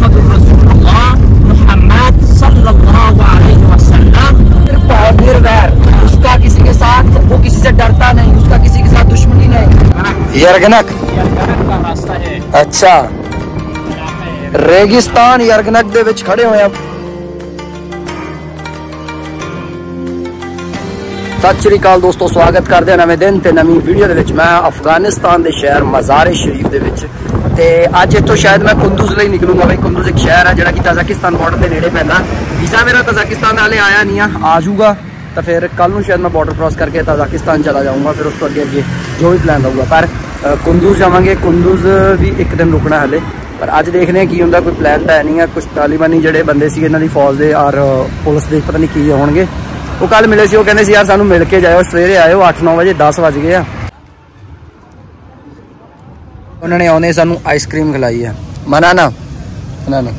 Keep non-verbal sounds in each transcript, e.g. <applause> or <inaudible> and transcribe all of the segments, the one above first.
मुहम्मद रसूलुल्लाह मुहम्मद सल्लल्लाहु अलैहि वसल्लम बहुत निर्वैर उसका किसी के साथ वो किसी से डरता नहीं उसका किसी के साथ दुश्मनी नहीं यरगनक यरगनक का रास्ता है ਅੱਛਾ ਰੇਗਿਸਤਾਨ ਯਰਗਨਕ ਦੇ ਵਿੱਚ ਖੜੇ ਹੋਏ ਆ ਸਤਿ ਸ਼੍ਰੀ ਅਕਾਲ ਦੋਸਤੋ ਸਵਾਗਤ ਕਰਦੇ ਹਾਂ ਨਵੇਂ ਦਿਨ ਤੇ ਨਵੀਂ ਵੀਡੀਓ ਦੇ ਵਿੱਚ ਮੈਂ ਅਫਗਾਨਿਸਤਾਨ ਦੇ ਸ਼ਹਿਰ ਮਜ਼ਾਰ ਸ਼ਰੀਫ ਦੇ ਵਿੱਚ ਤੇ ਅੱਜ ਇੱਥੋਂ ਸ਼ਾਇਦ ਮੈਂ ਕੁੰਦੂਜ਼ ਲਈ ਨਿਕਲੂੰਗਾ ਬਈ। ਕੁੰਦੂਜ਼ ਇੱਕ ਸ਼ਹਿਰ ਹੈ ਜਿਹੜਾ ਕਿ ਤਜ਼ਾਕਿਸਤਾਨ ਬਾਰਡਰ ਦੇ ਨੇੜੇ ਪੈਂਦਾ। ਵੀਜ਼ਾ ਮੇਰਾ ਤਜ਼ਾਕਿਸਤਾਨ ਦਾ ਹਲੇ ਆਇਆ ਨਹੀਂ ਆ ਆ ਜਾਊਗਾ। ਤਾਂ ਫਿਰ ਕੱਲ ਨੂੰ ਸ਼ਾਇਦ ਮੈਂ ਬਾਰਡਰ ਕ੍ਰਾਸ ਕਰਕੇ ਤਜ਼ਾਕਿਸਤਾਨ ਚਲਾ ਜਾਊਂਗਾ, ਫਿਰ ਉਸ ਤੋਂ ਅੱਗੇ ਅੱਗੇ ਜੋ ਵੀ ਪਲਾਨ ਰਹੂਗਾ ਪਰ ਕੁੰਦੂਜ਼ ਜਾਵਾਂਗੇ। ਕੁੰਦੂਜ਼ ਵੀ ਇੱਕ ਦਿਨ ਰੁਕਣਾ ਹਲੇ। ਪਰ ਅੱਜ ਦੇਖਦੇ ਹਾਂ ਕੀ ਹੁੰਦਾ, ਕੋਈ ਪਲਾਨ ਤਾਂ ਹੈ ਨਹੀਂ ਆ। ਕੁਝ ਤਾਲਿਬਾਨੀ ਜਿਹੜੇ ਬੰਦੇ ਸੀ ਇਹਨਾਂ ਦੀ ਫੌਜ ਦੇ ਔਰ ਪੁਲਿਸ ਦੇ, ਪਤਾ ਨਹੀਂ ਕੀ ਹੋਣਗੇ। ਉਹ ਕੱਲ ਮਿਲੇ ਸੀ, ਉਹ ਕਹਿੰਦੇ ਸੀ, ਯਾਰ ਸਾਨੂੰ ਮਿਲ ਕੇ ਜਾਇਓ, ਸਵੇਰੇ ਆਇਓ 8-9 ਵਜੇ 10 ਵਜ ਗਏ ਆ। ਉਹਨਾਂ ਨੇ ਆਉਂਦੇ ਸਾਨੂੰ ਆਈਸਕ੍ਰੀਮ ਖਿਲਾਈ ਆ। ਮਨਾ ਨਾ। ਨਾ ਨਾ।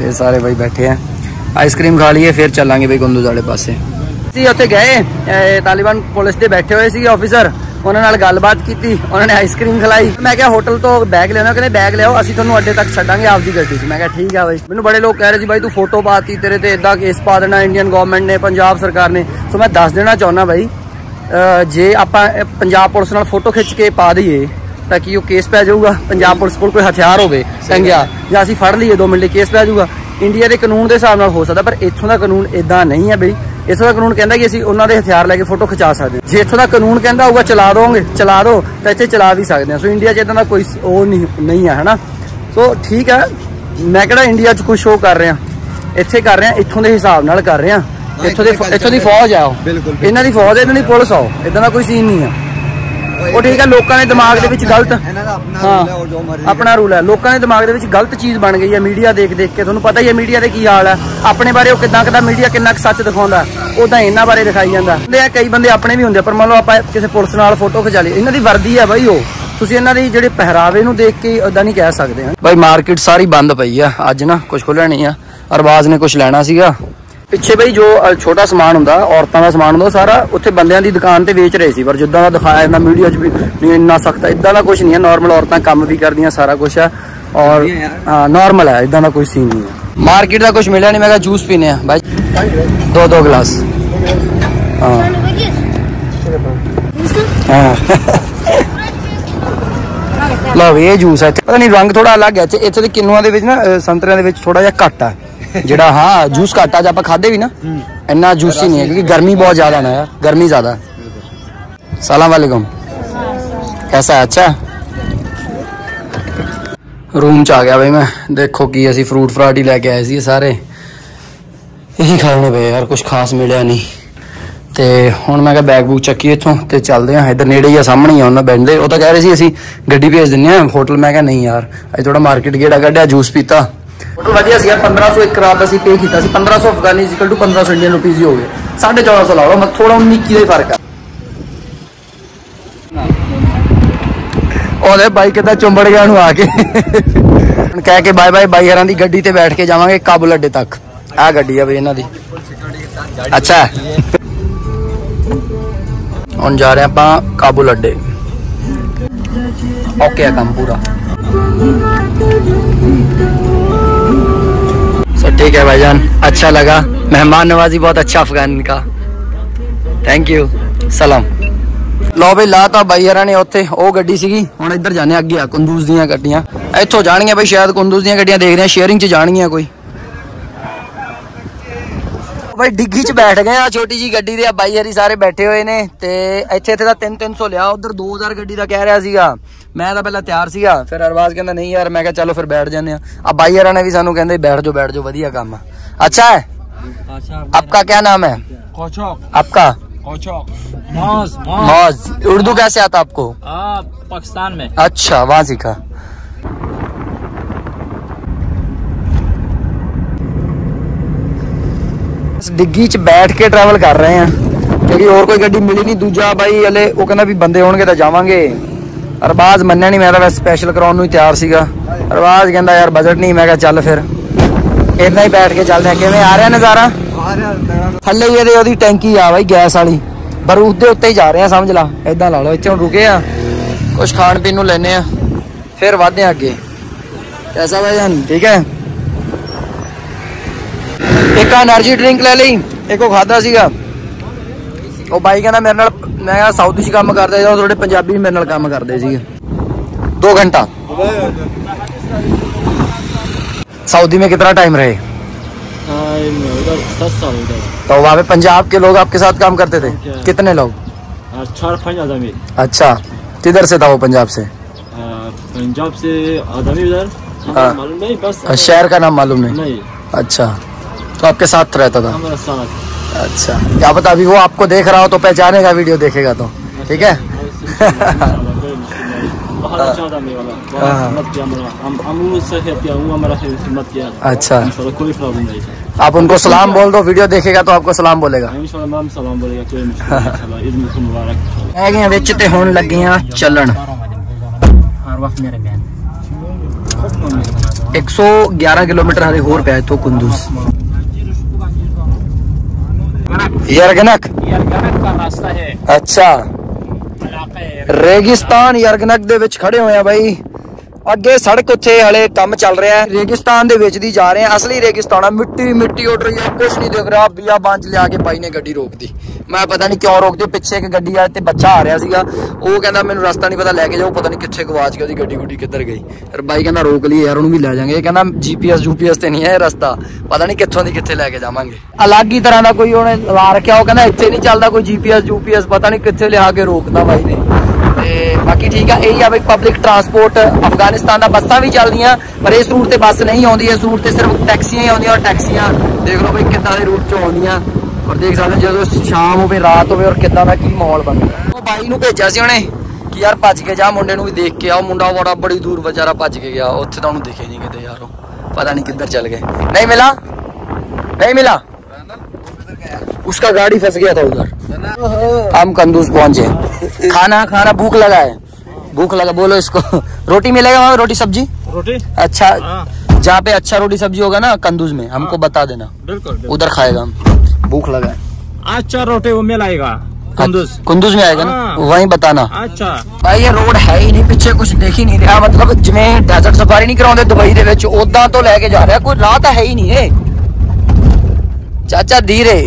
ਇਹ ਸਾਰੇ ਬਾਈ ਬੈਠੇ ਆ। ਆਈਸਕ੍ਰੀਮ ਖਾ ਲਈਏ, ਫਿਰ ਚੱਲਾਂਗੇ ਬਈ ਗੁੰਦੂਜ਼ ਵਾਲੇ ਪਾਸੇ। ਅਸੀਂ ਉੱਥੇ ਗਏ ਤਾਲਿਬਾਨ ਪੁਲਿਸ ਦੇ ਬੈਠੇ ਹੋਏ ਸੀ ਆਫੀਸਰ ਉਹਨਾਂ ਨਾਲ ਗੱਲਬਾਤ ਕੀਤੀ, ਉਹਨਾਂ ਨੇ ਆਈਸਕ੍ਰੀਮ ਖਿਲਾਈ। ਮੈਂ ਕਿਹਾ ਹੋਟਲ ਤੋਂ ਬੈਗ ਲੈਣਾ ਕਹਿੰਦੇ ਬੈਗ ਲਿਆਓ, ਅਸੀਂ ਤੁਹਾਨੂੰ ਅੱਡੇ ਤੱਕ ਛੱਡਾਂਗੇ ਆਪਦੀ ਗੱਡੀ 'ਚ। ਮੈਂ ਕਿਹਾ ਠੀਕ ਆ ਬਾਈ। ਮੈਨੂੰ ਬੜੇ ਲੋਕ ਕਹਿ ਰਹੇ ਸੀ, ਬਾਈ ਤੂੰ ਫੋਟੋ ਪਾਤੀ ਤੇਰੇ ਤੇ ਇਦਾਂ ਕੇਸ ਪਾ ਦੇਣਾ ਇੰਡੀਅਨ ਗਵਰਨਮੈਂਟ ਨੇ, ਪੰਜਾਬ ਸਰਕਾਰ ਨੇ। ਸੋ ਮੈਂ ਦੱਸ ਦੇਣਾ ਚਾਹੁੰਦਾ ਬਾਈ ਜੇ ਆਪਾਂ ਪੰਜਾਬ ਪੁਲਿਸ ਨਾਲ ਫੋਟੋ ਖਿੱਚ ਕੇ ਪਾ ਦਈਏ ਤਾਂ ਕਿ ਉਹ ਕੇਸ ਪੈ ਜਾਊਗਾ? ਪੰਜਾਬ ਪੁਲਿਸ ਕੋਲ ਕੋਈ ਹਥਿਆਰ ਹੋਵੇ ਟੰਗਿਆ ਜਾਂ ਅਸੀਂ ਫੜ ਲਈਏ 2 ਮਿੰਟ ਲਈ ਕੇਸ ਪੈ ਜਾਊਗਾ। ਇੰਡੀਆ ਦੇ ਕਾਨੂੰਨ ਦੇ ਹਿਸਾਬ ਨਾਲ ਹੋ ਸਕਦਾ ਪਰ ਇੱਥੋਂ ਦਾ ਕਾਨੂੰਨ ਇਦਾਂ ਨਹੀਂ ਹੈ ਬਈ। ਇੱਥੋਂ ਦਾ ਕਾਨੂੰਨ ਕਹਿੰਦਾ ਕਿ ਅਸੀਂ ਉਹਨਾਂ ਦੇ ਹਥਿਆਰ ਲੈ ਕੇ ਫੋਟੋ ਖਿਚਾ ਸਕਦੇ ਹਾਂ। ਜੇ ਇੱਥੋਂ ਦਾ ਕਾਨੂੰਨ ਕਹਿੰਦਾ ਹੋਊਗਾ ਚਲਾ ਦੋਗੇ ਚਲਾ ਦੋ ਤਾਂ ਇੱਥੇ ਚਲਾ ਵੀ ਸਕਦੇ ਹਾਂ। ਸੋ ਇੰਡੀਆ 'ਚ ਇਦਾਂ ਦਾ ਕੋਈ ਉਹ ਨਹੀਂ ਨਹੀਂ ਹੈ ਹਨਾ? ਸੋ ਠੀਕ ਹੈ ਮੈਂ ਕਿਹੜਾ ਇੰਡੀਆ 'ਚ ਕੁਝ ਸ਼ੋਅ ਕਰ ਰਿਹਾ? ਇੱਥੇ ਕਰ ਰਿਹਾ ਇੱਥੋਂ ਦੇ ਹਿਸਾਬ ਨਾਲ ਕਰ ਰਿਹਾ। ਇੱਥੋਂ ਦੇ ਇੱਥੋਂ ਦੀ ਫੌਜ ਆ ਉਹ ਬਿਲਕੁਲ, ਇਹਨਾਂ ਦੀ ਫੌਜ ਹੈ ਇਹਨਾਂ ਦੀ ਪੁਲਿਸ ਆਓ। ਇਦਾਂ ਦਾ ਕੋਈ ਸੀਨ ਨਹੀਂ ਆ ਉਹ ਠੀਕ ਹੈ ਲੋਕਾਂ ਦੇ ਦਿਮਾਗ ਦੇ ਵਿੱਚ ਗਲਤ। ਹਾਂ, ਆਪਣਾ ਰੂਲ ਹੈ। ਲੋਕਾਂ ਦੇ ਦਿਮਾਗ ਦੇ ਵਿੱਚ ਗਲਤ ਚੀਜ਼ ਬਣ ਗਈ ਹੈ ਮੀਡੀਆ ਦੇਖ ਦੇਖ ਕੇ। ਤੁਹਾਨੂੰ ਪਤਾ ਹੀ ਹੈ ਮੀਡੀਆ ਦੇ ਕੀ ਹਾਲ ਹੈ। ਆਪਣੇ ਬਾਰੇ ਉਹ ਕਿਦਾਂ ਕਿਦਾਂ ਮੀਡੀਆ ਕਿੰਨਾ ਕੁ ਸੱਚ ਦਿਖਾਉਂਦਾ ਉਦਾਂ ਇਹਨਾਂ ਬਾਰੇ ਦਿਖਾਈ ਜਾਂਦਾ। ਹੁੰਦੇ ਆ ਕਈ ਬੰਦੇ ਆਪਣੇ ਵੀ ਹੁੰਦੇ ਪਰ ਮੰਨ ਲਓ ਆਪਾਂ ਕਿਸੇ ਪੁਲਿਸ ਨਾਲ ਫੋਟੋ ਖਿਚਾ ਲਈ। ਇਹਨਾਂ ਦੀ ਵਰਦੀ ਹੈ ਬਾਈ ਉਹ। ਤੁਸੀਂ ਇਹਨਾਂ ਦੀ ਜਿਹੜੇ ਪਹਿਰਾਵੇ ਨੂੰ ਦੇਖ ਕੇ ਉਦਾਂ ਨਹੀਂ ਕਹਿ ਸਕਦੇ। ਹਾਂ ਬਾਈ ਮਾਰਕੀਟ ਸਾਰੀ ਬੰਦ ਪਈ ਆ। ਅੱਜ ਨਾ ਕੁਝ ਖੁੱਲਿਆ ਨਹੀਂ ਆ। ਅਰਬਾਜ਼ ਨੇ ਕੁਝ ਲੈਣਾ ਸੀਗਾ। ਪਿੱਛੇ ਬਈ ਜੋ ਛੋਟਾ ਸਮਾਨ ਹੁੰਦਾ ਔਰਤਾਂ ਦਾ ਸਮਾਨ ਹੁੰਦਾ ਸਾਰਾ ਉੱਥੇ ਬੰਦਿਆਂ ਦੀ ਦੁਕਾਨ ਤੇ ਵੇਚ ਰਹੇ ਸੀ। ਪਰ ਜਿੱਦਾਂ ਦਾ ਦਿਖਾਇਆ ਜਾਂਦਾ ਮੀਡੀਆ 'ਚ ਵੀ ਨਹੀਂ ਇੰਨਾ ਸਖਤ ਇਦਾਂ ਦਾ ਕੁਝ ਨਹੀਂ ਹੈ। ਨਾਰਮਲ ਔਰਤਾਂ ਕੰਮ ਵੀ ਕਰਦੀਆਂ ਸਾਰਾ ਕੁਝ ਹੈ ਔਰ ਹਾਂ ਨਾਰਮਲ ਹੈ ਇਦਾਂ ਦਾ ਕੋਈ ਸੀਨ ਨਹੀਂ ਹੈ। ਮਾਰਕੀਟ ਦਾ ਕੁਝ ਮਿਲਿਆ ਨਹੀਂ ਮੈਂ ਕਿਹਾ ਜੂਸ ਪੀਨੇ ਆ ਬਾਈ ਦੋ ਦੋ ਗਲਾਸ। ਹਾਂ। ਲਓ ਇਹ ਜੂਸ ਹੈ। ਪਤਾ ਨਹੀਂ ਰੰਗ ਥੋੜਾ ਅਲੱਗ ਹੈ। ਇੱਥੇ ਦੇ ਕਿੰਨੂਆਂ ਦੇ ਵਿੱਚ ਨਾ ਸੰਤਰਿਆਂ ਦੇ ਵਿੱਚ ਥੋੜਾ ਜਿਹਾ ਘੱਟ ਆ। ਜਿਹੜਾ ਹਾਂ ਜੂਸ ਘੱਟ ਅੱਜ ਆਪਾਂ ਖਾਦੇ ਵੀ ਨਾ ਇੰਨਾ ਜੂਸੀ ਨਹੀਂ ਹੈ ਕਿਉਂਕਿ ਗਰਮੀ ਬਹੁਤ ਜ਼ਿਆਦਾ ਨਾ ਯਾਰ ਗਰਮੀ ਜ਼ਿਆਦਾ। ਸਲਾਮ ਵਾਲੇਕਮ। कैसा ਅੱਛਾ? ਰੂਮ ਚ ਆ ਗਿਆ ਬਈ ਮੈਂ। ਦੇਖੋ ਕੀ ਅਸੀਂ ਫਰੂਟ ਫਰਾਟ ਹੀ ਲੈ ਕੇ ਆਏ ਸੀ ਸਾਰੇ। ਇਹੀ ਖਾਣੇ ਪਏ ਯਾਰ ਕੁਝ ਖਾਸ ਮਿਲਿਆ ਨਹੀਂ। ਤੇ ਹੁਣ ਮੈਂ ਕਿਹਾ ਬੈਗ ਬੂਕ ਚੱਕੀ ਇੱਥੋਂ ਤੇ ਚੱਲਦੇ ਆ ਇੱਧਰ ਨੇੜੇ ਹੀ ਆ ਸਾਹਮਣੇ ਆ ਉਹਨਾਂ ਬੈਂਦੇ ਉਹ ਤਾਂ ਕਹਿ ਰਹੇ ਸੀ ਅਸੀਂ ਗੱਡੀ ਭੇਜ ਦਿੰਨੇ ਆ ਹੋਟਲ ਮੈਂ ਕਿਹਾ ਨਹੀਂ ਯਾਰ ਅੱਜ ਥੋੜਾ ਮਾਰਕੀਟ ਗੇੜਾ ਕੱਢਿਆ ਜੂਸ ਪੀਤਾ। ਹੋਟਲ ਵਧੀਆ ਸੀ ਯਾਰ 1500 ਇੱਕ ਰਾਤ ਦਾ ਅਸੀਂ ਪੇ ਕੀਤਾ ਸੀ। 1500 afghani equal to 1500 Indian rupees ਹੀ ਹੋ ਗਏ। 1450 ਲਾ ਲਓ ਮੈਂ ਥੋੜਾ 19 ਦਾ ਹੀ ਫ਼ਰਕ ਆ। ਉਹਦੇ ਬਾਈ ਕਿੱਦਾਂ ਚੁੰਬੜ ਗਿਆ ਉਹਨੂੰ ਆ ਕੇ। ਹੁਣ ਕਹਿ ਕੇ ਬਾਏ ਬਾਏ ਬਾਈ ਹਰਾਂ ਦੀ ਗੱਡੀ ਤੇ ਬੈਠ ਕੇ ਜਾਵਾਂਗੇ ਕਾਬੁਲ ਅੱਡੇ ਤੱਕ। ਆ ਗੱਡੀ ਆ ਬਈ ਇਹਨਾਂ ਦੀ। ਅੱਛਾ। ਹੁਣ ਜਾ ਰਹੇ ਆਪਾਂ ਕਾਬੁਲ ਅੱਡੇ। ਓਕੇ ਆ ਕੰਮ ਪੂਰਾ। ठीक है भाईजान अच्छा लगा मेहमान नवाजी बहुत अच्छा अफगान का थैंक यू सलाम ਲਓ ਬਈ ਲਾਤਾ ਬਾਈ ਹਰਾਂ ਨੇ ਉੱਥੇ ਉਹ ਗੱਡੀ ਸੀਗੀ ਹੁਣ ਇੱਧਰ ਜਾਣੇ ਅੱਗੇ ਆ ਕੁੰਦੂਜ਼ ਦੀਆਂ ਗੱਡੀਆਂ ਇੱਥੋਂ ਜਾਣਗੀਆਂ ਬਈ ਸ਼ਾਇਦ ਕੁੰਦੂਜ਼ ਦੀਆਂ ਗੱਡੀਆਂ ਦੇਖਦੇ ਆ ਸ਼ੇਅਰਿੰਗ 'ਚ ਜਾਣਗੀਆਂ ਕੋਈ ਬਈ ਡਿੱਗੀ 'ਚ ਬੈਠ ਗਏ ਆ ਛੋਟੀ ਜੀ ਗੱਡੀ ਦੇ ਆ ਬਾਈ ਹਰੀ ਸਾਰੇ ਬੈਠੇ ਹੋਏ ਨੇ ਤੇ ਇੱਥੇ ਇੱਥੇ ਦਾ 3-300 ਲਿਆ ਉਧਰ 2000 ਗੱਡੀ ਦਾ ਕਹਿ ਰਿਹਾ ਸੀਗਾ ਮੈਂ ਤਾਂ ਪਹਿਲਾਂ ਤਿਆਰ ਸੀਗਾ ਫਿਰ ਅਰਵਾਜ਼ ਕਹਿੰਦਾ ਨਹੀਂ ਯਾਰ ਮੈਂ ਕਿਹਾ ਚਲੋ ਫਿਰ ਬੈਠ ਜਾਂਦੇ ਆ ਆ ਬਾਈ ਹਰਾਂ ਨੇ ਵੀ ਸਾਨੂੰ ਕਹਿੰਦੇ ਬੈਠ ਜਾਓ ਬੈਠ ਜਾਓ ਵਧੀਆ ਕੰਮ ਆ ਅੱਛਾ ਹੈ आपका क्या नाम है कौचौक आपका कौचौक मौज मौज मौज उर्दू कैसे आता आपको हाँ पाकिस्तान में अच्छा वहां सीखा ਇਸ ਡਿੱਗੀ 'ਚ ਬੈਠ ਕੇ ਟਰੈਵਲ ਕਰ ਰਹੇ ਆ ਕਿਉਂਕਿ ਹੋਰ ਕੋਈ ਗੱਡੀ ਮਿਲੀ ਨਹੀਂ ਦੂਜਾ ਬਾਈ ਹਲੇ ਉਹ ਕਹਿੰਦਾ ਵੀ ਬੰਦੇ ਹੋਣਗੇ ਤਾਂ ਜਾਵਾਂਗੇ। ਅਰਬਾਜ਼ ਮੰਨਿਆ ਨਹੀਂ ਮੈਂ ਤਾਂ ਸਪੈਸ਼ਲ ਕਰਾਉਣ ਨੂੰ ਤਿਆਰ ਸੀਗਾ। ਅਰਬਾਜ਼ ਕਹਿੰਦਾ ਯਾਰ ਬਜਟ ਨਹੀਂ ਮੈਂ ਕਿਹਾ ਚੱਲ ਫਿਰ। ਇਦਾਂ ਹੀ ਬੈਠ ਕੇ ਚੱਲਦੇ ਆ ਕਿਵੇਂ ਆ ਰਿਹਾ ਨਜ਼ਾਰਾ? ਆ ਰਿਹਾ ਥੱਲੇ ਇਹਦੇ ਉਹਦੀ ਟੈਂਕੀ ਆ ਬਾਈ ਗੈਸ ਵਾਲੀ। ਬਰੂਦ ਦੇ ਉੱਤੇ ਹੀ ਜਾ ਰਹੇ ਆ ਸਮਝ ਲਾ। ਇਦਾਂ ਲਾ ਲਓ ਇੱਥੇ ਹੁਣ ਰੁਕੇ ਆ ਕੁਝ ਖਾਣ ਪੀਣ ਨੂੰ ਲੈਨੇ ਆ ਫਿਰ ਵਾਧੇ ਅੱਗੇ। ਐਸਾ ਬਾਈ ਠੀਕ ਹੈ? एक एनर्जी ड्रिंक ले ली एक खादा सी ਉਹ ਬਾਈ मेरे मैं साउथ च काम करते थोड़े पंजाबी मेरे काम करते दो घंटा सऊदी में कितना टाइम रहे तो वहाँ पे पंजाब के लोग आपके साथ काम करते थे कितने लोग अच्छा किधर से था वो पंजाब से पंजाब से आदमी इधर शहर का नाम मालूम नहीं अच्छा तो आपके साथ रहता था हमारा साथ अच्छा क्या पता अभी वो आपको देख रहा हो तो पहचानेगा वीडियो देखेगा तो ठीक है <laughs> बहुत अच्छा आदमी वाला बहुत हाँ। हिम्मत किया हमारा हम हम उससे है किया वो हमारा हिम्मत किया अच्छा इंशाल्लाह कोई प्रॉब्लम नहीं था आप उनको सलाम बोल दो वीडियो देखेगा तो आपको सलाम बोलेगा इंशाल्लाह मैम सलाम बोलेगा कोई मुश्किल नहीं इंशाल्लाह ईद मुबारक मुबारक ਹੈਗੇ ਆ ਵਿੱਚ ਤੇ ਹੁਣ ਲੱਗੇ ਆ ਚੱਲਣ हर वक्त मेरे बहन 111 ਕਿਲੋਮੀਟਰ ਹਲੇ ਹੋਰ ਪਿਆ ਇਥੋਂ ਕੁੰਦੂਸ ਯਰਗਨਕ यरगनक का रास्ता है ਅੱਛਾ इलाका है ਰੇਗਿਸਤਾਨ ਯਰਗਨਕ ਦੇ ਵਿੱਚ ਖੜੇ ਹੋਏ ਆ ਬਾਈ ਅੱਗੇ ਸੜਕ ਉੱਥੇ ਹਲੇ ਕੰਮ ਚੱਲ ਰਿਹਾ ਹੈ। ਰੇਗਿਸਤਾਨ ਦੇ ਵਿੱਚ ਦੀ ਜਾ ਰਹੇ ਆ ਅਸਲੀ ਰੇਗਿਸਤਾਨ ਆ। ਮਿੱਟੀ ਮਿੱਟੀ ਉੱਡ ਰਹੀ ਹੈ। ਕੁਝ ਨਹੀਂ ਦਿਖ ਰਿਹਾ। ਬੀਆ ਬਾਂਝ ਲਿਆ ਕੇ ਬਾਈ ਨੇ ਗੱਡੀ ਰੋਕਦੀ ਮੈਂ ਪਤਾ ਨਹੀਂ ਕਿਉਂ ਰੋਕਦੇ ਪਿੱਛੇ ਇੱਕ ਗੱਡੀ ਆ ਤੇ ਬੱਚਾ ਆ ਰਿਹਾ ਸੀਗਾ। ਉਹ ਕਹਿੰਦਾ, ਮੈਨੂੰ ਰਸਤਾ ਨਹੀਂ ਪਤਾ। ਲੈ ਕੇ ਜਾਓ। ਪਤਾ ਨਹੀਂ ਕਿੱਥੇ ਗਵਾਚ ਗਿਆ। ਉਹਦੀ ਗੱਡੀ ਗੁੱਡੀ ਕਿੱਧਰ ਗਈ। ਫਿਰ ਬਾਈ ਕਹਿੰਦਾ, ਰੋਕ ਲਈ ਯਾਰ, ਉਹਨੂੰ ਵੀ ਲੈ ਜਾਾਂਗੇ। ਇਹ ਕਹਿੰਦਾ, ਜੀਪੀਐਸ ਯੂਪੀਐਸ ਤੇ ਨਹੀਂ ਹੈ ਇਹ ਰਸਤਾ। ਪਤਾ ਨਹੀਂ ਕਿੱਥੋਂ ਦੀ ਕਿੱਥੇ ਲੈ ਕੇ ਜਾਵਾਂਗੇ। ਅਲੱਗ ਹੀ ਤਰ੍ਹਾਂ ਦਾ ਕੋਈ ਉਹਨੇ ਲਾ ਰੱਖਿਆ। ਉਹ ਕਹਿੰਦਾ, ਇੱਥੇ ਨਹੀਂ ਚੱਲਦਾ ਕੋਈ ਜੀਪੀਐਸ ਯੂਪੀਐਸ ਪਤਾ ਨਹੀਂ ਕਿੱਥੇ ਲਿਆ ਕੇ ਰੋਕਦਾ ਬਾਈ ਨੇ। ਬਾਕੀ ਠੀਕ ਆ ਇਹ ਆ ਬਈ ਪਬਲਿਕ ਟਰਾਂਸਪੋਰਟ ਅਫਗਾਨਿਸਤਾਨ ਦਾ ਬੱਸਾਂ ਵੀ ਚੱਲਦੀਆਂ ਪਰ ਇਸ ਰੂਟ ਤੇ ਬੱਸ ਨਹੀਂ ਆਉਂਦੀ ਇਸ ਰੂਟ ਤੇ ਸਿਰਫ ਟੈਕਸੀਆਂ ਹੀ ਆਉਂਦੀਆਂ ਔਰ ਟੈਕਸੀਆਂ ਦੇਖ ਲਓ ਬਈ ਕਿੱਦਾਂ ਦੇ ਰੂਟ 'ਚ ਆਉਂਦੀਆਂ ਔਰ ਦੇਖ ਸਕਦੇ ਹੋ ਜਦੋਂ ਸ਼ਾਮ ਹੋਵੇ ਰਾਤ ਹੋਵੇ ਔਰ ਕਿੱਦਾਂ ਦਾ ਕੀ ਮਾਹੌਲ ਬਣਦਾ ਉਹ ਬਾਈ ਨੂੰ ਭੇਜਿਆ ਸੀ ਉਹਨੇ ਕਿ ਯਾਰ ਭੱਜ ਕੇ ਜਾ ਮੁੰਡੇ ਨੂੰ ਵੀ ਦੇਖ ਕੇ ਆ ਉਹ ਮੁੰਡਾ ਬੜਾ ਬੜੀ ਦੂਰ ਵਿਚਾਰਾ ਭੱਜ ਕੇ ਗਿਆ ਉੱਥੇ ਤਾਂ ਉਹਨੂੰ ਦਿਖੇ ਨਹੀਂ ਕਿਤੇ ਯਾਰ ਉਹ ਪਤਾ ਨਹੀਂ ਕਿੱਧਰ ਚੱਲ ਗਏ ਨਹੀਂ ਮਿਲਾ नहीं मिला उसका गाड़ी फंस गया था उधर हम कंदूज पहुंचे खाना खाना भूख लगा है भूख लगा बोलो इसको रोटी मिलेगा वहाँ रोटी सब्जी रोटी अच्छा हाँ। जहाँ पे अच्छा रोटी सब्जी होगा ना कंदूज में हमको बता देना बिल्कुल उधर खाएगा हम भूख लगा है अच्छा रोटी वो मिलाएगा कुंदूज कुंदूज में आएगा ना हाँ। वहीं बताना अच्छा ਭਾਈ ਇਹ ਰੋਡ ਹੈ ਹੀ ਨਹੀਂ ਪਿੱਛੇ ਕੁਝ ਦੇਖ ਹੀ ਨਹੀਂ ਰਿਹਾ ਮਤਲਬ ਜਿਵੇਂ ਡੈਜ਼ਰਟ ਸਫਾਰੀ ਨਹੀਂ ਕਰਾਉਂਦੇ ਦੁਬਈ ਦੇ ਵਿੱਚ ਉਦਾਂ ਤੋਂ ਲੈ ਕੇ ਜਾ ਰਿਹਾ ਕੋਈ ਰਾਹ ਤਾਂ ਹੈ ਹੀ ਨਹੀਂ ਇਹ ਚਾਚਾ ਧੀਰੇ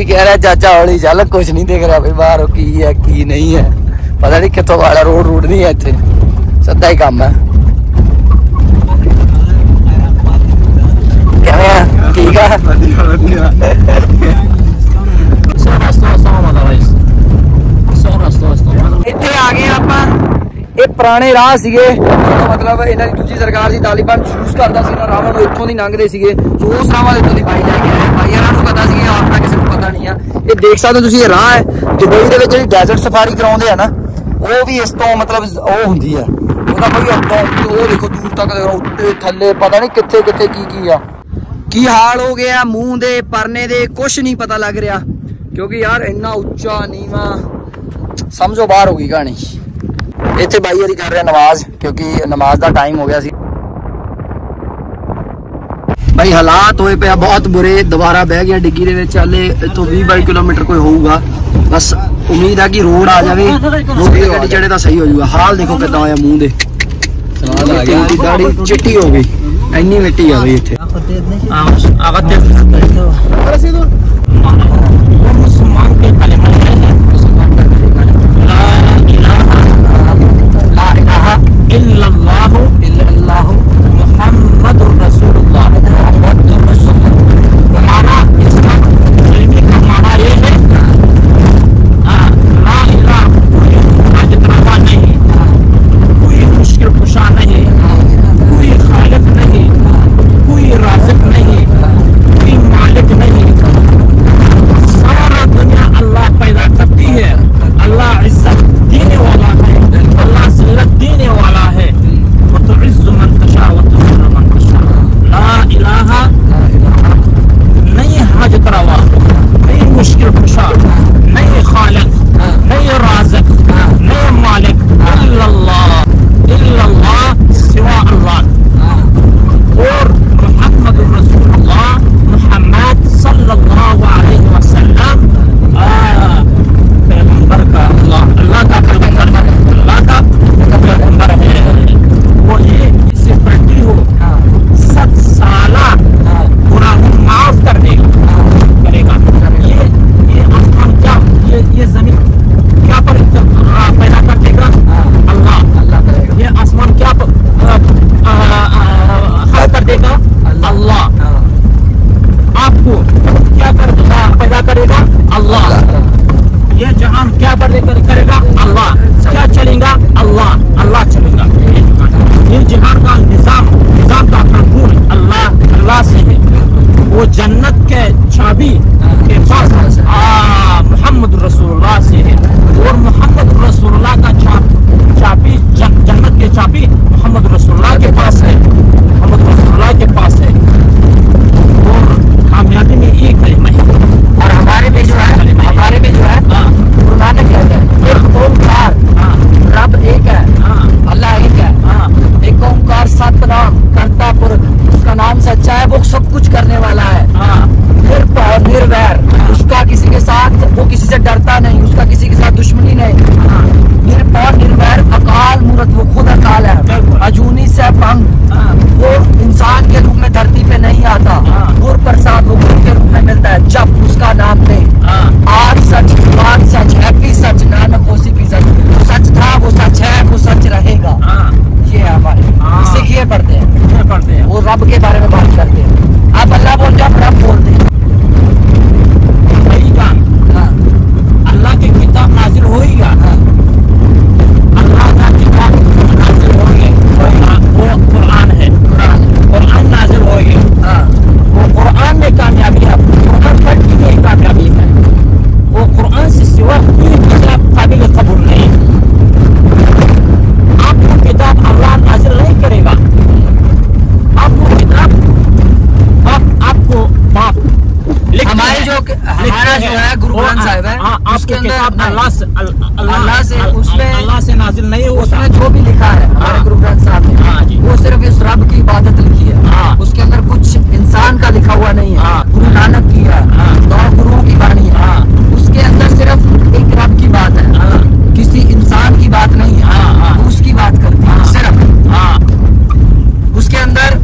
ਵੀ ਕਹਿ ਰਿਹਾ ਚਾਚਾ ਹੌਲੀ ਚੱਲ ਕੁਝ ਨਹੀਂ ਦੇਖ ਰਿਹਾ ਬਈ ਬਾਹਰ ਕੀ ਹੈ ਕੀ ਨਹੀਂ ਹੈ। ਪਤਾ ਨਹੀਂ ਕਿੱਥੋਂ ਵਾਲਾ ਰੋਡ ਰੂਡ ਨਹੀਂ ਹੈ ਇੱਥੇ। ਸੱਦਾ ਹੀ ਕੰਮ ਹੈ। ਆ? ਗਏ ਆਪਾਂ। ਇਹ ਪੁਰਾਣੇ ਰਾਹ ਸੀਗੇ। ਮਤਲਬ ਇਹਨਾਂ ਦੀ ਦੂਜੀ ਸਰਕਾਰ ਸੀ ਤਾਲਿਬਾਨ ਯੂਜ਼ ਕਰਦਾ ਸੀ ਇਹਨਾਂ ਰਾਹਾਂ ਨੂੰ ਇੱਥੋਂ ਦੀ ਲੰਘਦੇ ਸੀਗੇ। ਸੋ ਉਸ ਰਾਵਾਂ ਦੇ ਉੱਤੋਂ ਦੀ ਪਾਈ ਜਾ ਕੇ ਭਾਈਆਂ ਨੂੰ ਪਤਾ ਸੀ ਆਪਣਾ ਇਹ ਦੇਖ ਸਕਦੇ ਹੋ ਤੁਸੀਂ, ਇਹ ਰਾਹ ਹੈ। ਦੁਬਈ ਦੇ ਵਿੱਚ ਜਿਹੜੀ ਡੈਜ਼ਰਟ ਸਫਾਰੀ ਕਰਾਉਂਦੇ ਆ ਨਾ, ਉਹ ਵੀ ਇਸ ਤੋਂ ਮਤਲਬ ਉਹ ਹੁੰਦੀ ਹੈ ਉਹਦਾ ਬਈ ਅੱਗੋਂ ਉਹ ਦੇਖੋ ਦੂਰ ਤੱਕ ਦੇਖੋ, ਉੱਤੇ, ਥੱਲੇ, ਪਤਾ ਨਹੀਂ ਕਿੱਥੇ ਕਿੱਥੇ ਕੀ ਕੀ ਆ। ਕੀ ਹਾਲ ਹੋ ਗਿਆ ਮੂੰਹ ਦੇ, ਪਰਨੇ ਦੇ ਕੁਝ ਨਹੀਂ ਪਤਾ ਲੱਗ ਰਿਹਾ। ਕਿਉਂਕਿ ਯਾਰ ਇੰਨਾ ਉੱਚਾ, ਨੀਵਾ, ਸਮਝੋ ਬਾਹਰ ਹੋ ਗਈ ਕਹਾਣੀ। ਇੱਥੇ ਬਾਈ ਹਰੀ ਕਰ ਰਿਹਾ ਨਮਾਜ਼ ਕਿਉਂਕਿ ਨਮਾਜ਼ ਦਾ ਟਾਈਮ ਹੋ ਗਿਆ ਸੀ। ਭਾਈ ਹਾਲਾਤ ਹੋਏ ਪਿਆ ਬਹੁਤ ਬੁਰੇ ਦੁਬਾਰਾ ਬਹਿ ਗਿਆ ਡਿੱਗੀ ਦੇ ਵਿੱਚ ਹਲੇ ਇਥੋਂ 20 22 ਕਿਲੋਮੀਟਰ ਕੋਈ ਹੋਊਗਾ ਬਸ ਉਮੀਦ ਆ ਕਿ ਰੋਡ ਆ ਜਾਵੇ ਰੋਟੀ ਗੱਡੀ ਚੜੇ ਤਾਂ ਸਹੀ ਹੋ ਜਾਊਗਾ ਹਾਲ ਦੇਖੋ ਕਿਦਾਂ ਆਇਆ ਮੂੰਹ ਦੇ ਚਿੱਟੀ ਹੋ ਗਈ ਇੰਨੀ ਮਿੱਟੀ ਆ ਗਈ ਇੱਥੇ ਆਵਤ ਤੇ ਆਵਤ ਤੇ हमारा जो है गुरु ग्रंथ साहिब है उसके अंदर अल्लाह से अल्लाह से उसमें- अल्लाह से नाजिल नहीं होता उसमें जो भी लिखा है हमारे हाँ। गुरु ग्रंथ साहब में हाँ वो सिर्फ़ इस रब की इबादत लिखी है हाँ। उसके अंदर कुछ इंसान का लिखा हुआ नहीं है। गुरु नानक की है। नौ गुरुओं की वाणी है। उसके अंदर सिर्फ़ एक रब की बात है। किसी इंसान की बात नहीं है उसकी बात करती है। सिर्फ़ हाँ उसके अंदर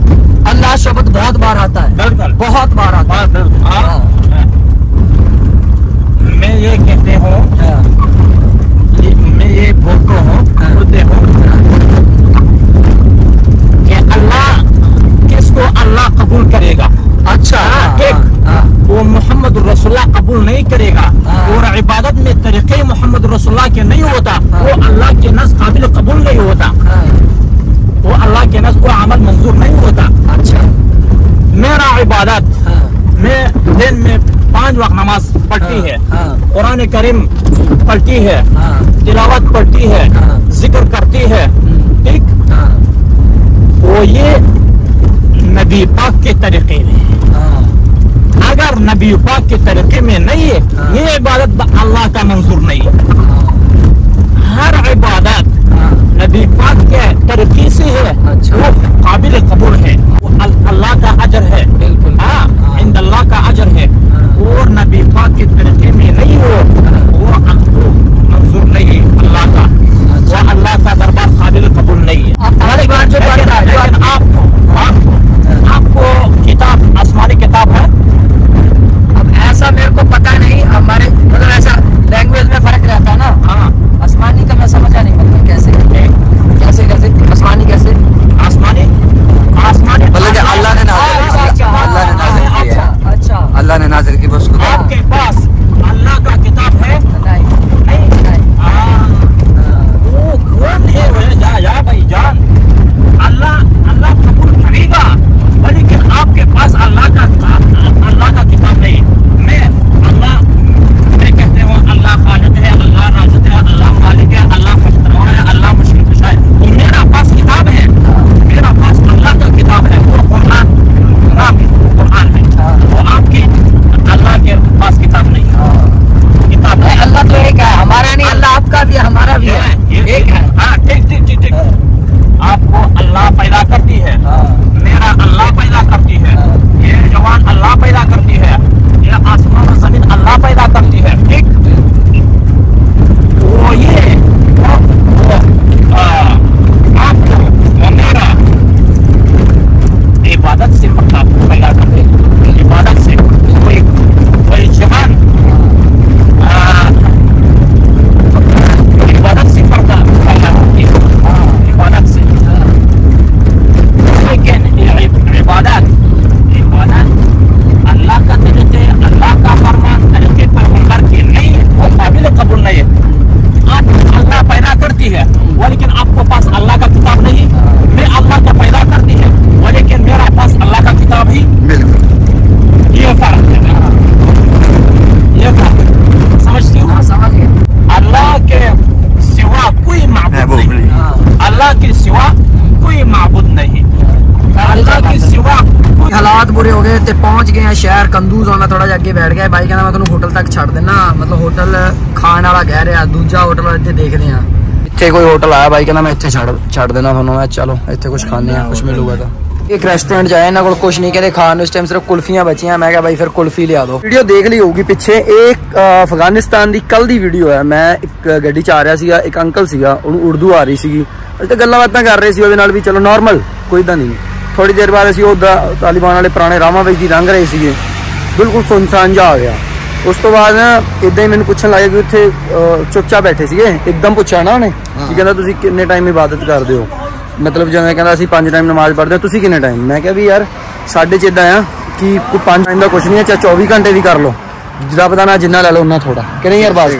अल्लाह शब्द बहुत बार आता है बहुत बार आता हाँ मैं ये कहते हूँ हाँ। मैं ये बोलता हूँ हाँ। बोलते हूँ कि अल्लाह किसको अल्लाह कबूल करेगा अच्छा हाँ, एक। वो मोहम्मद रसुल्लाह कबूल नहीं करेगा। और इबादत में तरीके मोहम्मद रसुल्लाह के नहीं होता। वो अल्लाह के नज काबिल कबूल नहीं होता वो अल्लाह के नज वो अमल मंजूर नहीं होता अच्छा मेरा इबादत में दिन में पाँच वक्त नमाज़ पढ़ती है हाँ, कुरान करीम पढ़ती है। हाँ, तिलावत पढ़ती है। हाँ। ज़िक्र करती है। हम्म, ठीक? हाँ, वो ये नबी पाक के तरीके में हाँ, अगर नबी पाक के तरीके में नहीं है हाँ। ये इबादत अल्लाह का मंजूर नहीं है। हर इबादत हाँ, नबी पाक के तरीके से है। अच्छा। वो काबिल कबूल है। वो अल्लाह का अजर है। बिल्कुल। हाँ। हाँ। अल्लाह का अजर है हाँ। और नबी पाक के तरीके में नहीं हो वो आपको मंजूर नहीं है अल्लाह का। वो अल्लाह का दरबार काबिल कबूल नहीं है लेकिन, आपको आपको आपको किताब आसमानी किताब है अब ऐसा मेरे को ਪਹੁੰਚ ਕੰਦੂਜ਼ ਆਉਣਾ ਥੋੜਾ ਜਿਹਾ ਅੱਗੇ ਬੈਠ ਗਿਆ। ਬਾਈ ਕਹਿੰਦਾ, ਮੈਂ ਤੁਹਾਨੂੰ ਹੋਟਲ ਤੱਕ ਛੱਡ ਦਿੰਨਾ। ਮਤਲਬ ਹੋਟਲ ਖਾਣ ਵਾਲਾ ਕਹਿ ਰਿਹਾ। ਦੂਜਾ ਹੋਟਲ ਇੱਥੇ ਦੇਖਦੇ ਆ ਇੱਥੇ ਕੋਈ ਹੋਟਲ ਆਇਆ, ਬਾਈ ਕਹਿੰਦਾ, ਮੈਂ ਇੱਥੇ ਛੱਡ ਛੱਡ ਦੇਣਾ ਤੁਹਾਨੂੰ ਮੈਂ। ਚਲੋ, ਇੱਥੇ ਕੁਝ ਖਾਣੇ ਆ ਕੁਝ ਮਿਲੂਗਾ ਤਾਂ। ਇੱਕ ਰੈਸਟੋਰੈਂਟ ਜਾਏ ਇਹਨਾਂ ਕੋਲ ਕੁਝ ਨਹੀਂ। ਕਹਿੰਦੇ, ਖਾਣ ਨੂੰ ਇਸ ਟਾਈਮ ਸਿਰਫ ਕੁਲਫੀਆਂ ਬਚੀਆਂ। ਮੈਂ ਕਿਹਾ, ਬਾਈ, ਫਿਰ ਕੁਲਫੀ ਲਿਆ ਦਿਓ ਵੀਡੀਓ ਦੇਖ ਲਈ ਹੋਊਗੀ ਪਿੱਛੇ। ਇਹ ਅਫਗਾਨਿਸਤਾਨ ਦੀ ਕੱਲ ਦੀ ਵੀਡੀਓ ਹੈ। ਮੈਂ ਇੱਕ ਗੱਡੀ 'ਚ ਆ ਰਿਹਾ ਸੀਗਾ, ਇੱਕ ਅੰਕਲ ਸੀਗਾ, ਉਹਨੂੰ ਉਰਦੂ ਆ ਰਹੀ ਸੀਗੀ। ਅਸੀਂ ਤਾਂ ਗੱਲਾਂ ਬਾਤਾਂ ਕਰ ਰਹੇ ਸੀ ਉਹਦੇ ਨਾਲ ਵੀ, ਚਲੋ ਨਾਰਮਲ ਕੋਈ ਤਾਂ ਨਹੀਂ। ਥੋੜੀ ਦੇਰ ਬਾਅਦ ਅਸੀਂ ਉਹਦਾ ਤਾਲਿਬਾਨ ਵਾਲੇ ਪੁਰਾਣੇ ਰਾਵਾਂ ਵਿੱਚ ਦੀ ਲੰਘ ਰਹੇ ਸੀਗੇ। ਬਿਲਕੁਲ ਸੁਨਸਾਨ ਜਿਹਾ ਆ। ਗਿਆ ਉਸ ਤੋਂ ਬਾਅਦ ਨਾ ਇਦਾਂ ਹੀ ਮੈਨੂੰ ਪੁੱਛਣ ਲੱਗੇ ਕਿ ਉੱਥੇ ਚੁੱਪਚਾਪ ਬੈਠੇ ਸੀਗੇ। ਇੱਕਦਮ ਪੁੱਛਿਆ ਨਾ ਉਹਨੇ ਕਿ ਕਹਿੰਦਾ ਤੁਸੀਂ ਕਿੰਨੇ ਟਾਈਮ ਇਬਾਦਤ ਕਰਦੇ ਹੋ? ਮਤਲਬ ਜਿਵੇਂ ਕਹਿੰਦਾ ਅਸੀਂ ਪੰਜ ਟਾਈਮ ਨਮਾਜ਼ ਪੜ੍ਹਦੇ ਹਾਂ ਤੁਸੀਂ ਕਿੰਨੇ ਟਾਈਮ ਮੈਂ ਕਿਹਾ ਵੀ ਯਾਰ ਸਾਡੇ ਚ ਇਦਾਂ ਆ ਕਿ ਕੋਈ ਪੰਜ ਟਾਈਮ ਦਾ ਕੁਝ ਨਹੀਂ ਹੈ ਚਾਹੇ 24 ਘੰਟੇ ਵੀ ਕਰ ਲਓ। ਰੱਬ ਦਾ ਨਾਂ ਜਿੰਨਾ ਲੈ ਲਓ ਉਨਾ ਥੋੜਾ ਕਿ ਨਹੀਂ ਯਾਰ ਬਾਤ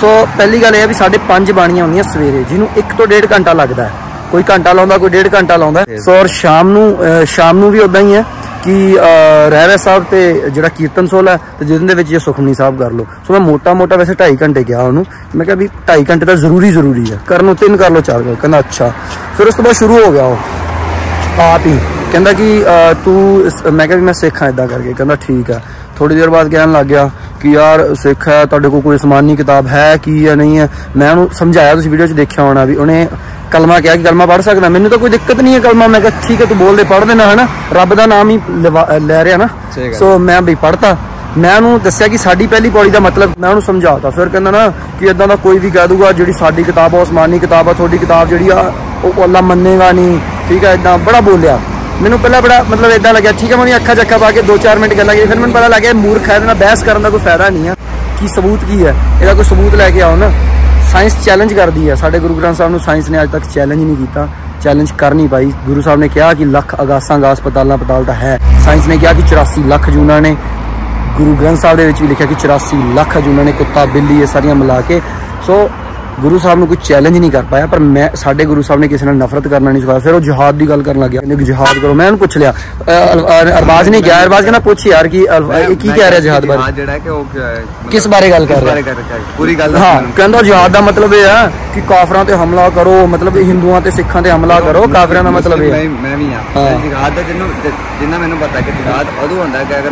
ਸੋ ਪਹਿਲੀ ਗੱਲ ਇਹ ਹੈ ਵੀ ਸਾਡੇ ਪੰਜ ਬਾਣੀਆਂ ਹੁੰਦੀਆਂ ਸਵੇਰੇ ਜਿਹਨੂੰ 1 ਤੋਂ 1.5 ਘੰਟਾ ਲੱਗਦਾ ਹੈ। ਕੋਈ ਘੰਟਾ ਲਾਉਂਦਾ ਕੋਈ ਡੇਢ ਘੰਟਾ ਲਾਉਂਦਾ। ਸੋ ਔਰ ਸ਼ਾਮ ਨੂੰ ਸ਼ਾਮ ਨੂੰ ਵੀ ਉਦਾਂ ਹੀ ਹੈ ਕਿ ਅ, ਸਾਹਿਬ ਤੇ ਜਿਹੜਾ ਕੀਰਤਨ ਸੋਲ ਹੈ ਤੇ ਜਿਹਦੇ ਵਿੱਚ ਇਹ ਸੁਖਮਨੀ ਸਾਹਿਬ ਕਰ ਲਓ। ਸੋ ਮੈਂ ਮੋਟਾ ਮੋਟਾ ਵੈਸੇ 2.5 ਘੰਟੇ ਗਿਆ ਉਹਨੂੰ। ਮੈਂ ਕਿਹਾ ਵੀ 2.5 ਘੰਟੇ ਤਾਂ ਜ਼ਰੂਰੀ ਜ਼ਰੂਰੀ ਹੈ। ਕਰਨ ਨੂੰ ਤਿੰਨ ਕਰ ਲਓ ਚਾਰ ਕਰ ਕਹਿੰਦਾ ਅੱਛਾ। ਫਿਰ ਉਸ ਤੋਂ ਬਾਅਦ ਸ਼ੁਰੂ ਹੋ ਗਿਆ ਉਹ। ਆਪ ਹੀ। ਕਹਿੰਦਾ ਕਿ ਤੂੰ ਮੈਂ ਕਿਹਾ ਵੀ ਮੈਂ ਸਿੱਖ ਹਾਂ ਇਦਾਂ ਕਰਕੇ। ਕਹਿੰਦਾ ਠੀਕ ਹੈ। ਥੋੜੀ ਦੇਰ ਬਾਅਦ ਕਹਿਣ ਲੱਗ ਗਿਆ ਕਿ ਯਾਰ ਸਿੱਖ ਹੈ ਤੁਹਾਡੇ ਕੋਲ ਕੋਈ ਅਸਮਾਨੀ ਕਿਤਾਬ ਹੈ ਕੀ ਹੈ ਨਹੀਂ ਹੈ? ਮੈਂ ਉਹਨੂੰ ਸਮਝਾਇਆ ਤੁਸੀਂ ਵੀਡੀਓ 'ਚ ਦੇਖਿਆ ਹੋਣਾ ਵੀ ਉਹਨੇ ਕਲਮਾ ਕਿਹਾ ਕਿ ਕਲਮਾ ਪੜ੍ਹ ਸਕਦਾ। ਮੈਨੂੰ ਤਾਂ ਕੋਈ ਦਿੱਕਤ ਨਹੀਂ ਹੈ ਕਲਮਾ। ਮੈਂ ਕਿਹਾ ਠੀਕ ਹੈ ਤੂੰ ਬੋਲਦੇ ਪੜ੍ਹ ਦੇਣਾ ਹਨਾ? ਰੱਬ ਦਾ ਨਾਮ ਹੀ ਲੈ ਰਿਹਾ ਨਾ। ਸੋ ਮੈਂ ਵੀ ਪੜ੍ਹਤਾ। ਮੈਂ ਉਹਨੂੰ ਦੱਸਿਆ ਕਿ ਸਾਡੀ ਪਹਿਲੀ ਪੌੜੀ ਦਾ ਮਤਲਬ ਮੈਂ ਉਹਨੂੰ ਸਮਝਾਤਾ। ਫਿਰ ਕਹਿੰਦਾ ਨਾ ਕਿ ਇਦਾਂ ਦਾ ਕੋਈ ਵੀ ਕਹਿ ਦੂਗਾ ਜਿਹੜੀ ਸਾਡੀ ਕਿਤਾਬ ਆ ਉਹ ਅਸਮਾਨੀ ਕਿਤਾਬ ਆ ਤੁਹਾਡੀ ਕਿਤਾਬ ਜਿਹੜੀ ਆ ਉਹ ਅੱਲਾ ਮੰਨੇਗਾ ਨਹੀਂ। ਠੀਕ ਹੈ ਇਦਾਂ ਬੜਾ ਬੋਲਿਆ। ਮੈਨੂੰ ਪਹਿਲਾਂ ਬੜਾ ਮਤਲਬ ਇਦਾਂ ਲੱਗਿਆ। ਠੀਕ ਹੈ ਮੈਂ ਉਹਦੀਆਂ ਅੱਖਾਂ ਚੱਖਾ ਪਾ ਕੇ 2-4 ਮਿੰਟ ਗੱਲਾਂ ਕੀਤੀ ਫਿਰ ਮੈਨੂੰ ਪਤਾ ਲੱਗਿਆ ਮੂਰਖ ਹੈ ਇਹਦੇ ਨਾਲ ਬਹਿਸ ਕਰਨ ਦਾ ਕੋਈ ਫਾਇਦਾ ਨਹੀਂ ਆ। ਕੀ ਸਬੂਤ ਕੀ ਹੈ? ਇਹਦਾ ਕੋਈ ਸਬੂਤ ਲੈ ਕੇ ਆਓ ਨਾ। ਸਾਇੰਸ ਚੈਲੰਜ ਕਰਦੀ ਹੈ ਸਾਡੇ ਗੁਰੂ ਗ੍ਰੰਥ ਸਾਹਿਬ ਨੂੰ ਸਾਇੰਸ ਨੇ ਅੱਜ ਤੱਕ ਚੈਲੰਜ ਨਹੀਂ ਕੀਤਾ। ਚੈਲੰਜ ਕਰ ਨਹੀਂ ਪਾਈ। ਗੁਰੂ ਸਾਹਿਬ ਨੇ ਕਿਹਾ ਕਿ ਲੱਖ ਅਗਾਸਾਂ ਅਗਾਸ ਪਤਾਲਾਂ ਪਤਾਲ ਤਾਂ ਹੈ। ਸਾਇੰਸ ਨੇ ਕਿਹਾ ਕਿ 84 ਲੱਖ ਜੂਨਾਂ ਨੇ ਗੁਰੂ ਗ੍ਰੰਥ ਸਾਹਿਬ ਦੇ ਵਿੱਚ ਵੀ ਲਿਖਿਆ ਕਿ 84 ਲੱਖ ਜੂਨਾਂ ਨੇ ਕੁੱਤਾ ਬਿੱਲੀ ਇਹ ਸਾਰੀਆਂ ਮਿਲਾ ਕੇ। ਸੋ ਗੁਰੂ ਸਾਹਿਬ ਨੂੰ ਕੋਈ ਚੈਲੰਜ ਨਹੀਂ ਕਰ ਪਾਇਆ ਪਰ ਮੈਂ ਸਾਡੇ ਗੁਰੂ ਸਾਹਿਬ ਨੇ ਕਿਸੇ ਨਾਲ ਨਫ਼ਰਤ ਕਰਨਾ ਨਹੀਂ ਸਿਖਾਇਆ ਫਿਰ ਉਹ ਜਿਹਾਦ ਦੀ ਗੱਲ ਕਰਨ ਲੱਗਿਆ। ਕਹਿੰਦੇ ਕਿ ਜਿਹਾਦ ਕਰੋ ਮੈਂ ਉਹਨੂੰ ਪੁੱਛ ਲਿਆ। ਅਰਬਾਜ਼ ਨਹੀਂ ਕਿਹਾ ਅਰਬਾਜ਼ ਕਹਿੰਦਾ ਪੁੱਛ ਯਾਰ ਕਿ ਕੀ ਕਹਿ ਰਿਹਾ ਜਿਹਾਦ ਬਾਰੇ? ਜਿਹੜਾ ਕਿ ਉਹ ਕਿਸ ਬਾਰੇ ਗੱਲ ਕਰ ਰਿਹਾ? ਪੂਰੀ ਗੱਲ ਹਾਂ। ਕਹਿੰਦਾ ਜਿਹਾਦ ਦਾ ਮਤਲਬ ਇਹ ਹੈ ਕਿ ਕਾਫਰਾਂ ਤੇ ਹਮਲਾ ਕਰੋ ਮਤਲਬ ਹਿੰਦੂਆਂ ਤੇ ਸਿੱਖਾਂ ਤੇ ਹਮਲਾ ਕਰੋ ਕਾਫਰਾਂ ਦਾ ਮਤਲਬ ਇਹ ਹੈ ਮੈਂ ਵੀ ਹਾਂ। ਹਾਂ। ਜਿਹਾਦ ਦਾ ਜਿਹਨੂੰ ਜਿ- ਜਿੰਨਾ ਮੈਨੂੰ ਪਤਾ ਕਿ ਜਿਹਾਦ ਉਦੋਂ ਹੁੰਦਾ ਕਿ ਅਗਰ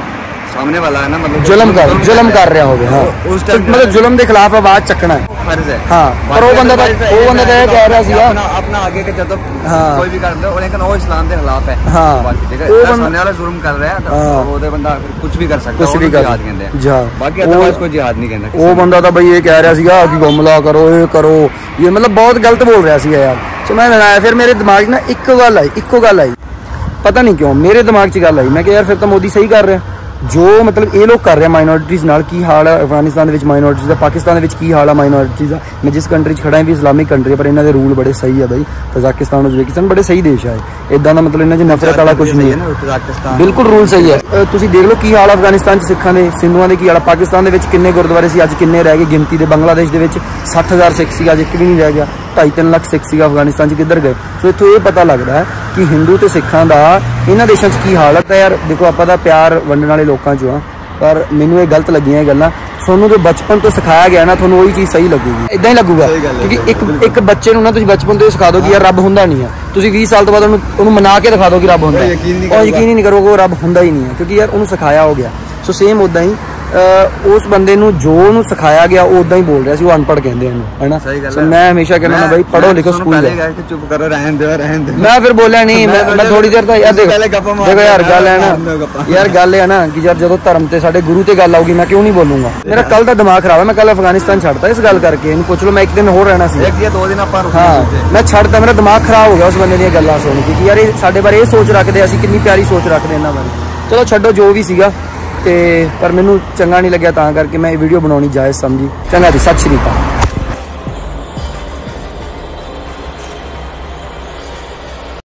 ਸਾਹਮਣੇ ਵਾਲਾ ਹੈ ਨਾ ਮਤਲਬ ਜ਼ੁਲਮ ਕਰ ਜ਼ੁਲਮ ਕਰ ਰਿਹਾ ਹੋਵੇ ਹਾਂ। ਉਸ ਮਤਲਬ ਜ਼ੁਲਮ ਦੇ ਖਿਲਾਫ ਆਵਾਜ਼ ਚੱਕਣਾ ਹੈ। ਫਰਜ਼ ਹੈ ਹਾਂ, ਪਰ ਉਹ ਬੰਦਾ ਤਾਂ- ਉਹ ਬੰਦਾ ਤਾਂ ਇਹ ਕਹਿ ਰਿਹਾ ਸੀਗਾ। ਆਪਣਾ ਆਪਣਾ ਅੱਗੇ ਕਿ ਜਦੋਂ ਹਾਂ। ਕੋਈ ਵੀ ਕਰ ਲੈ ਉਹਨੇ ਕਹਿੰਦਾ ਉਹ ਇਸਲਾਮ ਦੇ ਖਿਲਾਫ ਹੈ ਹਾਂ। ਹੈ ਉਹ ਬੰਦਾ- ਵਾਲਾ ਜ਼ੁਲਮ ਕਰ ਰਿਹਾ ਤਾਂ ਹਾਂ। ਉਹਦੇ ਬੰਦਾ ਕੁਝ ਵੀ ਕਰ ਸਕਦਾ ਕੁਛ ਵੀ ਜਿਹਾਦ ਕਹਿੰਦੇ ਆ। ਬਾਕੀ ਅਦਰਵਾਈਜ਼ ਕੋਈ ਜਿਹਾਦ ਨਹੀਂ ਕਹਿੰਦਾ ਉਹ। ਬੰਦਾ ਤਾਂ ਬਈ ਇਹ ਕਹਿ ਰਿਹਾ ਸੀਗਾ ਕਿ ਹਮਲਾ ਕਰੋ ਇਹ ਕਰੋ ਇਹ ਮਤਲਬ ਬਹੁਤ ਗਲਤ ਬੋਲ ਰਿਹਾ ਸੀਗਾ ਯਾਰ ਸੋ ਮੈਂ ਲੜਾਇਆ ਫਿਰ ਮੇਰੇ ਦਿਮਾਗ 'ਚ ਨਾ ਇੱਕੋ ਗੱਲ ਆਈ ਇੱਕੋ ਗੱਲ ਆਈ ਪਤਾ ਨਹੀਂ ਕਿਉਂ ਮੇਰੇ ਦਿਮਾਗ 'ਚ ਗੱਲ ਆਈ ਮੈਂ ਕਿਹਾ ਯਾਰ ਫਿਰ ਤਾਂ ਮੋਦੀ ਸਹੀ ਕਰ ਰਿਹਾ ਜੋ ਮਤਲਬ ਇਹ ਲੋਕ ਕਰ ਰਿਹਾ ਮਾਈਨੋਰਿਟੀਜ਼ ਨਾਲ ਕੀ ਹਾਲ ਹੈ ਅਫਗਾਨਿਸਤਾਨ ਦੇ ਵਿੱਚ ਮਾਈਨੋਰਿਟੀਜ਼ ਦਾ ਪਾਕਿਸਤਾਨ ਦੇ ਵਿੱਚ ਕੀ ਹਾਲ ਹੈ ਮਾਈਨੋਰਿਟੀਜ਼ ਦਾ? ਮੈਂ ਜਿਸ ਕੰਟਰੀ 'ਚ ਖੜਾ ਹਾਂ ਵੀ ਇਸਲਾਮਿਕ ਕੰਟਰੀ ਹੈ ਪਰ ਇਹਨਾਂ ਦੇ ਰੂਲ ਬੜੇ ਸਹੀ ਆ ਬਈ। ਤਜ਼ਾਕਿਸਤਾਨ ਉਜ਼ਬੇਕਿਸਤਾਨ ਬੜੇ ਸਹੀ ਦੇਸ਼ ਆ ਇਦਾਂ ਦਾ ਮਤਲਬ ਇਹਨਾਂ 'ਚ ਨਫ਼ਰਤ ਵਾਲਾ ਕੁਝ ਨਹੀਂ ਹੈ। ਬਿਲਕੁਲ ਰੂਲ ਸਹੀ ਹੈ। ਤੁਸੀਂ ਦੇਖ ਲਓ ਕੀ ਹਾਲ ਅਫਗਾਨਿਸਤਾਨ ਚ ਸਿੱਖਾਂ ਦੇ ਸਿੰਧੂਆਂ ਦੇ ਕੀ ਹਾਲ ਪਾਕਿਸਤਾਨ ਦੇ ਵਿੱਚ ਕਿੰਨੇ ਗੁਰਦੁਆਰੇ ਸੀ ਅੱਜ ਕਿੰਨੇ ਰਹਿ ਗਏ? ਗਿਣਤੀ ਦੇ ਬੰਗਲਾਦੇਸ਼ ਦੇ ਵਿੱਚ 60000 ਸਿੱਖ ਸੀ ਅੱਜ ਇੱਕ ਵੀ ਨਹੀਂ ਰਹਿ ਗਿਆ। 2.5 ਲੱਖ ਸਿੱਖ ਸੀਗਾ ਅਫਗਾਨਿਸਤਾਨ ਚ ਕਿੱਧਰ ਗਏ? ਸੋ ਇੱਥੋਂ ਇਹ ਪਤਾ ਲੱਗਦਾ ਹੈ ਕਿ ਹਿੰਦੂ ਤੇ ਸਿੱਖਾਂ ਦਾ ਇਹਨਾਂ ਦੇਸ਼ਾਂ 'ਚ ਕੀ ਹਾਲਤ ਹੈ ਯਾਰ। ਦੇਖੋ ਆਪਾਂ ਤਾਂ ਪਿਆਰ ਵੰਡਣ ਵਾਲੇ ਲੋਕਾਂ 'ਚੋਂ ਆ ਪਰ ਮੈਨੂੰ ਇਹ ਗਲਤ ਲੱਗੀਆਂ ਇਹ ਗੱਲਾਂ। ਤੁਹਾਨੂੰ ਜੋ ਬਚਪਨ ਤੋਂ ਸਿਖਾਇਆ ਗਿਆ ਨਾ ਤੁਹਾਨੂੰ ਉਹੀ ਚੀਜ਼ ਸਹੀ ਲੱਗੂਗੀ। ਇਦਾਂ ਹੀ ਲੱਗੂਗਾ ਕਿਉਂਕਿ ਇੱਕ ਇੱਕ ਬੱਚੇ ਨੂੰ ਨਾ ਤੁਸੀਂ ਬਚਪਨ ਤੋਂ ਸਿਖਾ ਦਿਓ ਕਿ ਯਾਰ ਰੱਬ ਹੁੰਦਾ ਨਹੀਂ ਆ ਤੁਸੀਂ 20 ਸਾਲ ਤੋਂ ਬਾਅਦ ਉਹਨੂੰ ਉਹਨੂੰ ਮਨਾ ਕੇ ਦਿਖਾ ਦਿਓ ਕਿ ਰੱਬ ਹੁੰਦਾ ਉਹ ਹੈ। ਯਕੀਨ ਨਹੀਂ ਉਹ ਕਰੂਗਾ। ਯਕੀਨ ਹੀ ਨਹੀਂ ਕਰੋਗੇ ਉਹ ਰੱਬ ਹੁੰਦਾ ਹੀ ਨਹੀਂ ਹੈ ਕਿਉਂਕਿ ਯਾਰ ਉਹਨੂੰ ਸਿਖਾਇਆ ਹੋ ਗਿਆ। ਸੋ ਸੇਮ ਉਦਾਂ ਹੀ ਉਸ ਬੰਦੇ ਨੂੰ ਜੋ ਉਹਨੂੰ ਸਿਖਾਇਆ ਗਿਆ ਉਹ ਉਦਾਂ ਹੀ ਬੋਲ ਰਿਹਾ ਸੀ ਉਹ ਅਨਪੜ੍ਹ ਕਹਿੰਦੇ ਇਹਨੂੰ ਹੈਨਾ? ਸੋ। ਮੈਂ ਹਮੇਸ਼ਾ ਕਹਿੰਦਾ ਨਾ ਬਾਈ ਪੜੋ ਲਿਖੋ ਸਕੂਲ ਕੇ ਚੁੱਪ ਕਰੋ ਰਹਿਣ ਦਿਓ ਰਹਿਣ ਦਿਓ। ਮੈਂ ਫਿਰ ਬੋਲਿਆ ਨਹੀਂ ਮੈਂ ਥੋੜੀ ਦੇਰ ਤਾਂ ਯਾਰ ਦੇਖੋ ਦੇਖੋ ਯਾਰ ਗੱਲ ਹੈ ਨਾ। ਯਾਰ ਗੱਲ ਹੈ ਨਾ ਕਿ ਯਾਰ ਜਦੋਂ ਧਰਮ ਤੇ ਸਾਡੇ ਗੁਰੂ ਤੇ ਗੱਲ ਆਊਗੀ ਮੈਂ ਕਿਉਂ ਨਹੀਂ ਬੋਲੂੰਗਾ? ਮੇਰਾ ਕੱਲ ਦਾ ਦਿਮਾਗ ਖਰਾਬ ਹੈ ਮੈਂ ਕੱਲ ਅਫਗਾਨਿਸਤਾਨ ਛੱਡਤਾ ਇਸ ਗੱਲ ਕਰਕੇ ਇਹਨੂੰ ਪੁੱਛ ਲਓ ਮੈਂ ਇੱਕ ਦਿਨ ਹੋਰ ਰਹਿਣਾ ਸੀ। ਇੱਕ ਜਾਂ ਦੋ ਦਿਨ ਆਪਾਂ ਹਾਂ ਮੈਂ ਛੱਡਦਾ ਮੇਰਾ ਦਿਮਾਗ ਖਰਾਬ ਹੋ ਗਿਆ ਉਸ ਬੰਦੇ ਦੀਆਂ ਗੱਲਾਂ ਸੁਣ ਕੇ ਕਿ ਯਾਰ ਇਹ ਸਾਡੇ ਬਾਰੇ ਇਹ ਸੋਚ ਰੱਖਦੇ ਅਸੀਂ ਕਿੰਨੀ ਪਿਆਰੀ ਸੋਚ ਰੱਖਦੇ ਇਹਨਾਂ ਬਾਰੇ। ਚਲੋ ਛੱਡੋ ਜੋ ਵੀ ਸੀਗਾ। ਤੇ ਪਰ ਮੈਨੂੰ ਚੰਗਾ ਨਹੀਂ ਲੱਗਿਆ ਤਾਂ ਕਰਕੇ ਮੈਂ ਇਹ ਵੀਡੀਓ ਬਣਾਉਣੀ ਜਾਇਜ਼ ਸਮਝੀ। ਚੰਗਾ ਜੀ, ਸਤਿ ਸ਼੍ਰੀ ਅਕਾਲ।